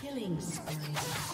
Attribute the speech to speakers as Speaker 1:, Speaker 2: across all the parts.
Speaker 1: Killing spree.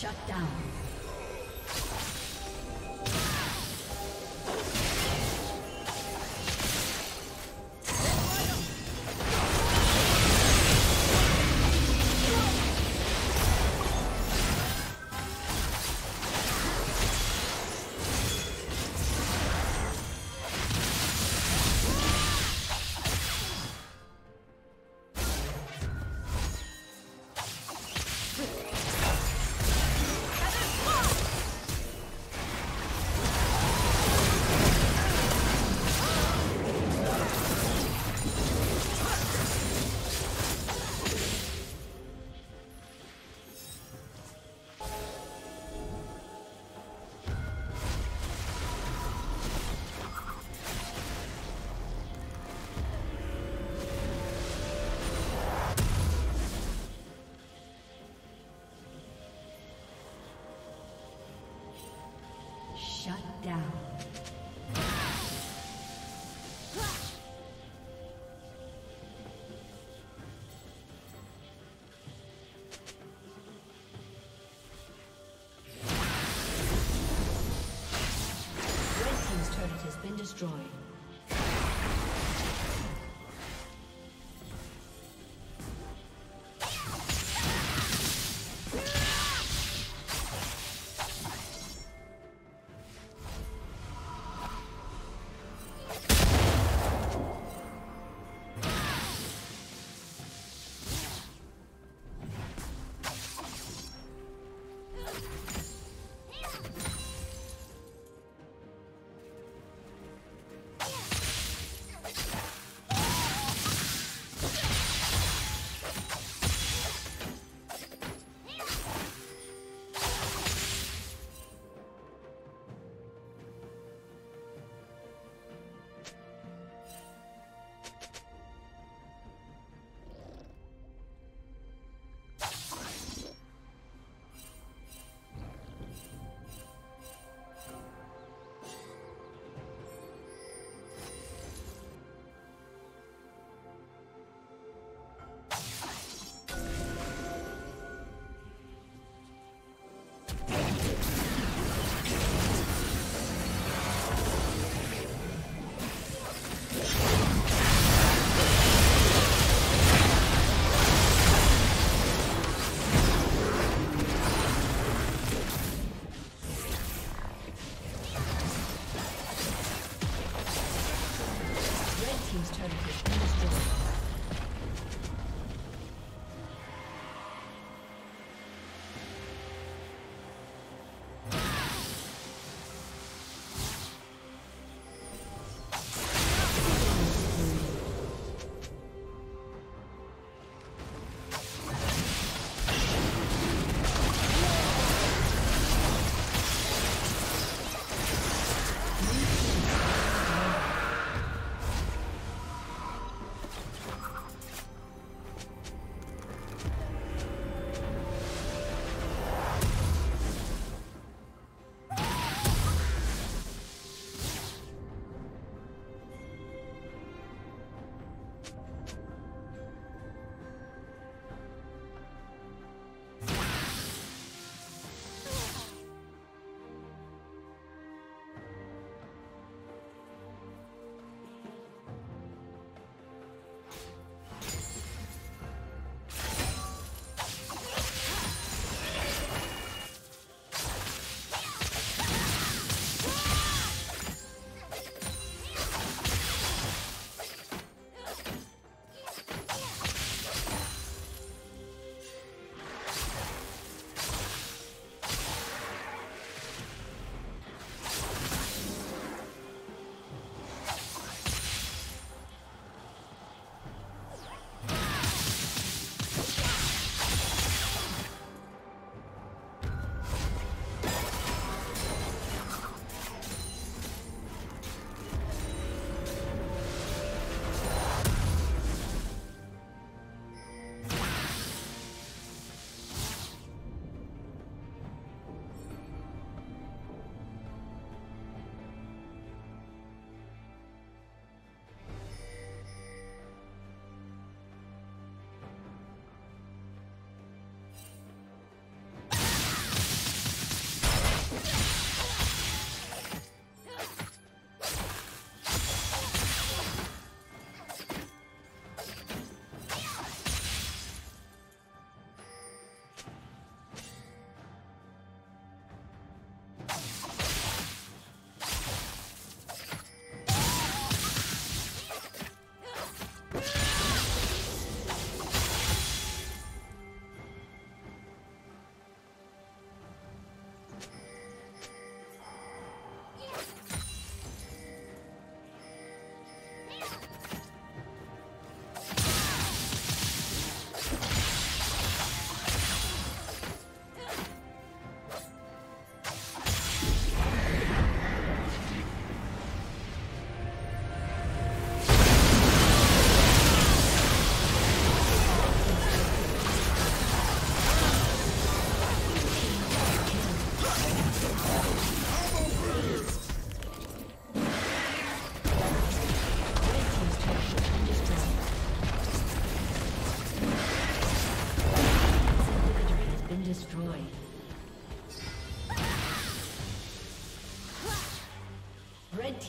Speaker 1: Shut down. Destroyed.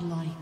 Speaker 1: Godlike.